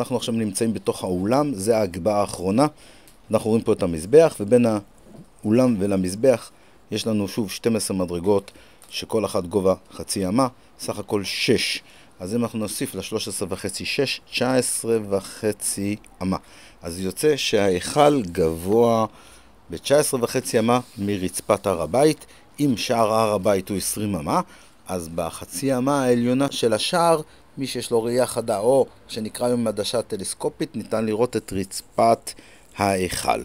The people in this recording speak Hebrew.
אנחנו עכשיו נמצאים בתוך האולם, זה ההגבהה האחרונה. אנחנו רואים פה את המזבח, ובין האולם ולמזבח יש לנו שוב 12 מדרגות, שכל אחת גובה חצי אמה, סך הכל 6. אז אם אנחנו נוסיף ל-13 וחצי 6, 19 וחצי אמה. אז יוצא שההיכל גבוה ב-19 וחצי אמה מרצפת הר הבית. אם שער הר הבית הוא 20 אמה, אז בחצי אמה העליונה של השער מי שיש לו ראייה חדה, או שנקרא היום עדשה טלסקופית, ניתן לראות את רצפת ההיכל.